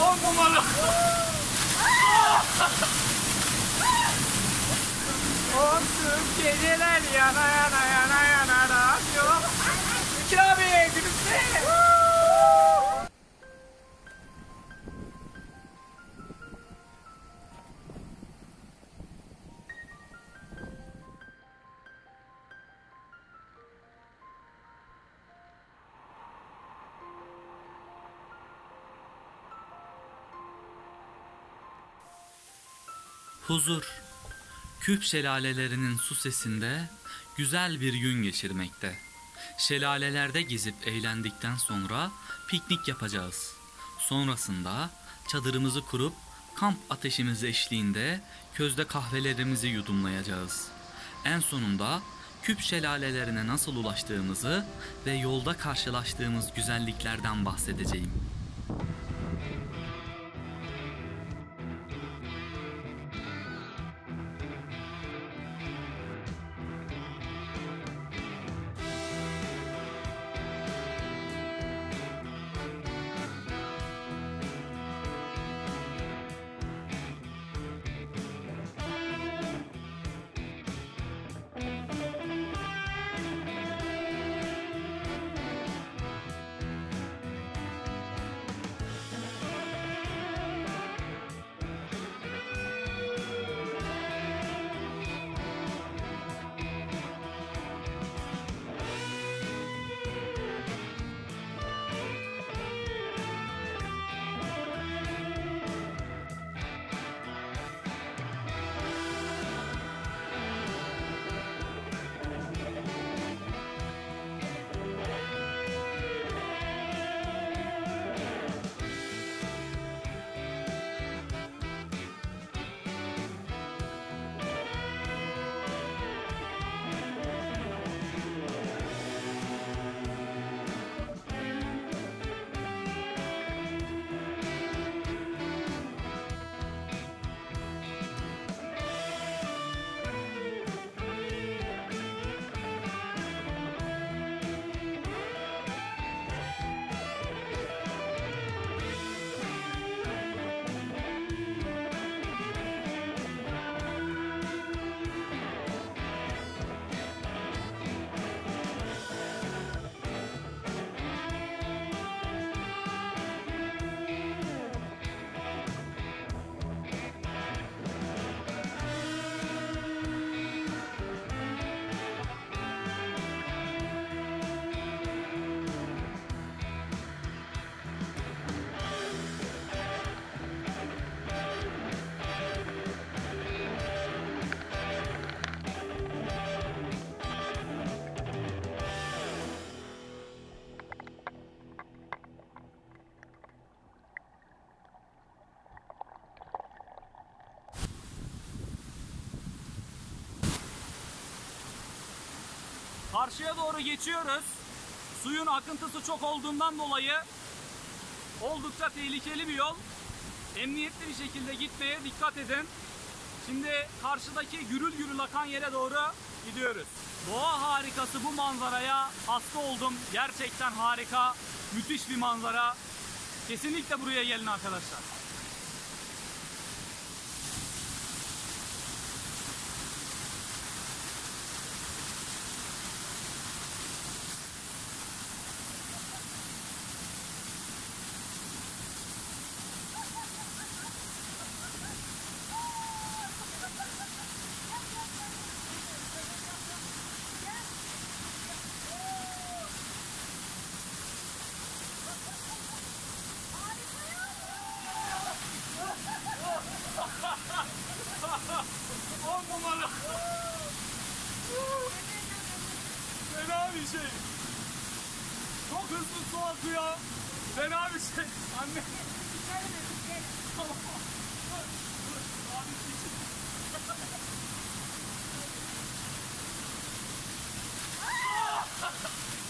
On numara. Tüm geceler yana yana yana yana radyo. İkramiye gülümse. Huzur, küp şelalelerinin su sesinde güzel bir gün geçirmekte. Şelalelerde gezip eğlendikten sonra piknik yapacağız. Sonrasında çadırımızı kurup kamp ateşimiz eşliğinde közde kahvelerimizi yudumlayacağız. En sonunda küp şelalelerine nasıl ulaştığımızı ve yolda karşılaştığımız güzelliklerden bahsedeceğim. Karşıya doğru geçiyoruz. Suyun akıntısı çok olduğundan dolayı oldukça tehlikeli bir yol. Emniyetli bir şekilde gitmeye dikkat edin. Şimdi karşıdaki gürül gürül akan yere doğru gidiyoruz. Doğa harikası bu manzaraya hasta oldum. Gerçekten harika, müthiş bir manzara. Kesinlikle buraya gelin arkadaşlar. I'm Oh!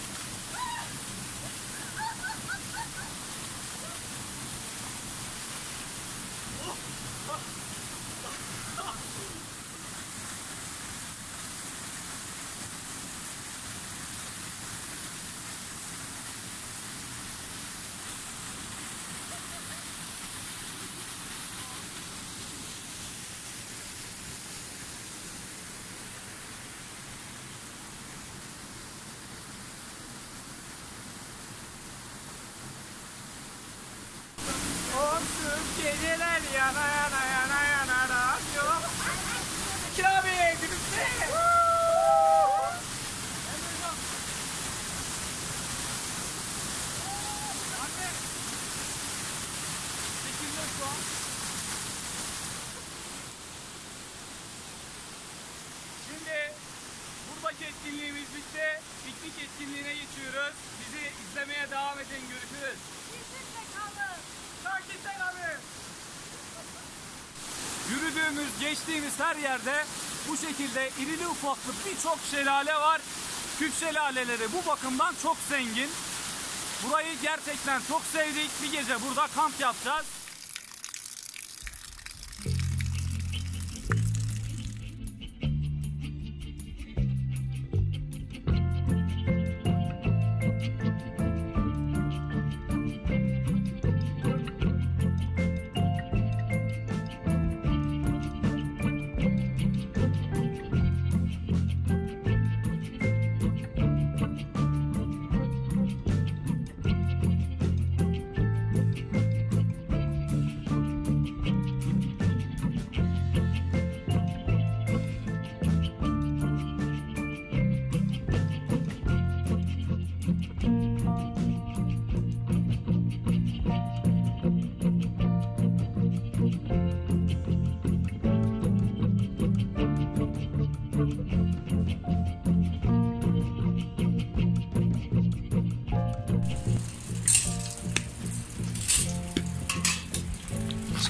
Edin. Görüşürüz. Takipten abi. Yürüdüğümüz, geçtiğimiz her yerde bu şekilde irili ufaklı birçok şelale var. Küp şelaleleri bu bakımdan çok zengin. Burayı gerçekten çok sevdik. Bir gece burada kamp yapacağız.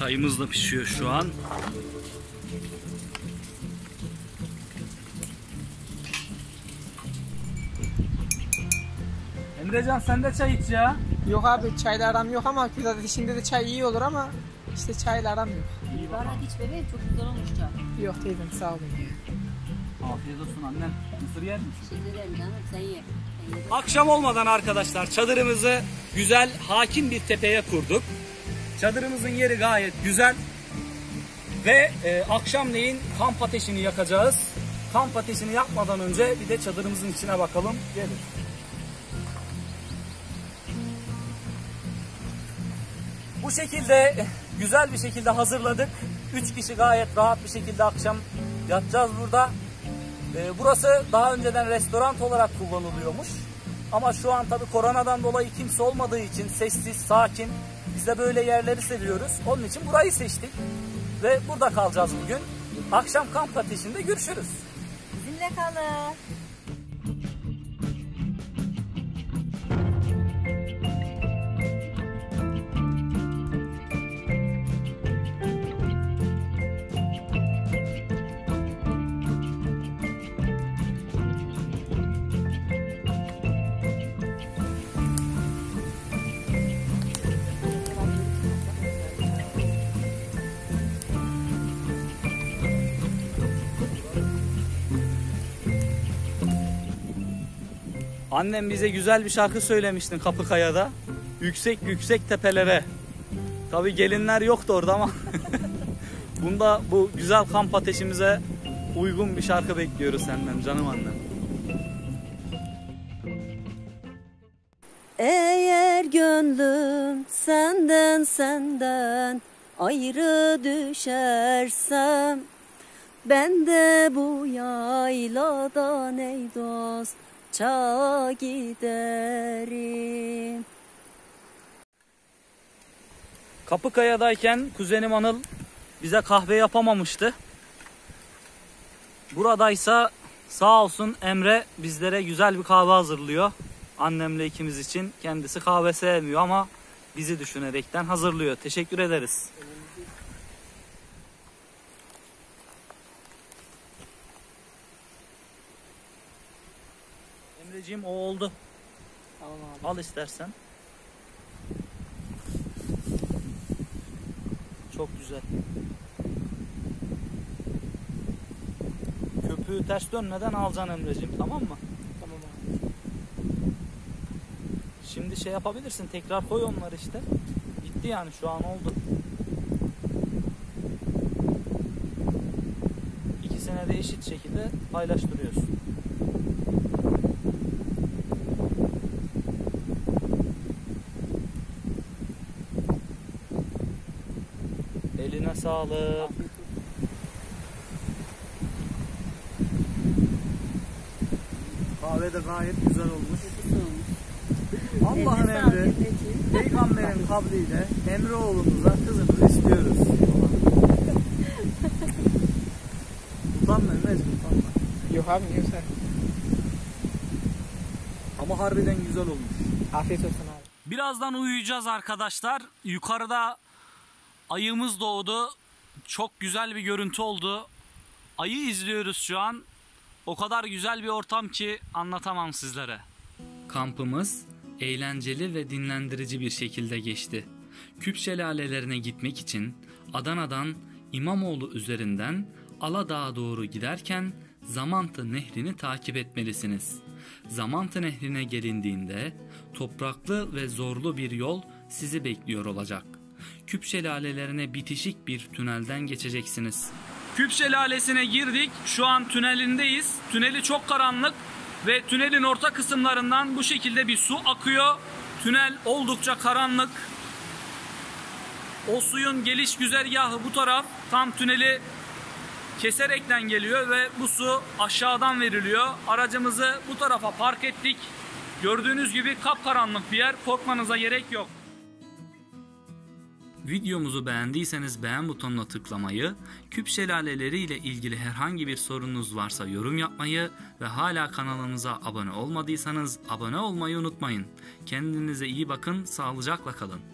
Çayımız da pişiyor şu an. Emrecan sen de çay iç ya. Yok abi çayla aram yok ama kız ateşinde de çay iyi olur ama işte çayla aram yok. Baharat iç bebeğim çok güzel olmuş çay. Yok teyzem sağ olun ya. Afiyet olsun annem. Mısır yer misin? Şimdi derim canım sen ye. Sen ye. Akşam olmadan arkadaşlar çadırımızı güzel hakim bir tepeye kurduk. Çadırımızın yeri gayet güzel. Ve e, akşamleyin kamp ateşini yakacağız. Kamp ateşini yakmadan önce bir de çadırımızın içine bakalım. Gelin. Bu şekilde güzel bir şekilde hazırladık. Üç kişi gayet rahat bir şekilde akşam yatacağız burada. Ee, burası daha önceden restoran olarak kullanılıyormuş. Ama şu an tabii koronadan dolayı kimse olmadığı için sessiz, sakin. Biz de böyle yerleri seviyoruz. Onun için burayı seçtik. Ve burada kalacağız bugün. Akşam kamp ateşinde görüşürüz. Bizimle kalın. Annem bize güzel bir şarkı söylemiştin Kapıkaya'da. Yüksek yüksek tepelere. Tabi gelinler yoktu orada ama bunda bu güzel kamp ateşimize uygun bir şarkı bekliyoruz senden canım annem. Eğer gönlüm senden senden ayrı düşersem ben de bu yayladan ey dost ça giderim. Kapıkaya'dayken kuzenim Anıl bize kahve yapamamıştı. Buradaysa sağ olsun Emre bizlere güzel bir kahve hazırlıyor. Annemle ikimiz için. Kendisi kahve sevmiyor ama bizi düşünerekten hazırlıyor. Teşekkür ederiz. Emreciğim o oldu. Tamam abi. Al istersen. Çok güzel. Köpüğü ters dönmeden alacaksın Emre'ciğim tamam mı? Tamam abi. Şimdi şey yapabilirsin tekrar koy onları işte. Bitti yani şu an oldu. İkisine de eşit şekilde paylaştırıyorsun. Eline sağlık. Kahve de gayet güzel olmuş. Allah'ın emri, peygamberin kabriyle Emre oğlumuza kızımızı istiyoruz. utanma Emre'ciğim utanma. Yok abi niye sen? Ama ama harbiden güzel olmuş. Afiyet olsun abi. Birazdan uyuyacağız arkadaşlar. Yukarıda ayımız doğdu. Çok güzel bir görüntü oldu. Ayı izliyoruz şu an. O kadar güzel bir ortam ki anlatamam sizlere. Kampımız eğlenceli ve dinlendirici bir şekilde geçti. Küp şelalelerine gitmek için Adana'dan İmamoğlu üzerinden Aladağ'a doğru giderken Zamantı Nehri'ni takip etmelisiniz. Zamantı Nehri'ne gelindiğinde topraklı ve zorlu bir yol sizi bekliyor olacak. Küp şelalelerine bitişik bir tünelden geçeceksiniz. Küp şelalesine girdik. Şu an tünelindeyiz. Tüneli çok karanlık ve tünelin orta kısımlarından bu şekilde bir su akıyor. Tünel oldukça karanlık. O suyun geliş güzergahı bu taraf. Tam tüneli keserekten geliyor ve bu su aşağıdan veriliyor. Aracımızı bu tarafa park ettik. Gördüğünüz gibi kapkaranlık bir yer. Korkmanıza gerek yok. Videomuzu beğendiyseniz beğen butonuna tıklamayı, küp şelaleleri ile ilgili herhangi bir sorunuz varsa yorum yapmayı ve hala kanalımıza abone olmadıysanız abone olmayı unutmayın. Kendinize iyi bakın, sağlıcakla kalın.